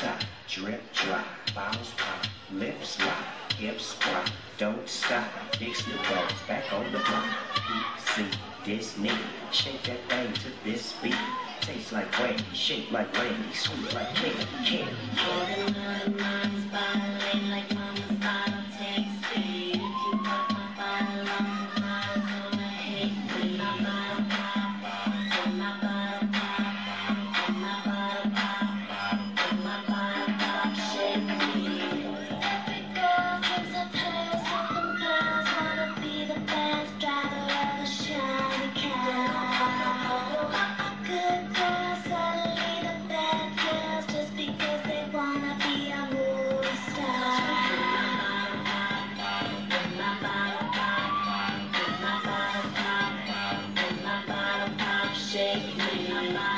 top, drip drop, bottles pop, lips lock, hips rock, don't stop. Big Snoop Dogg's back on the block. PC, Disney, shake that thing to this beat. Tastes like brandy, shake like Randy, sweet like candy, candy. Thank you.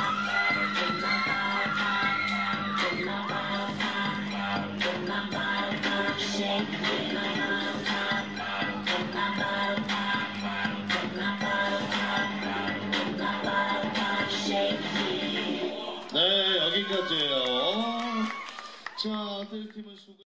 여기까지예요. 자, 뜰팀은 수고.